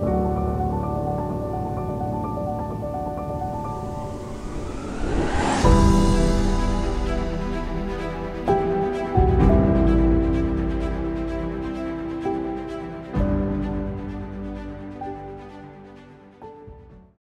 Bye.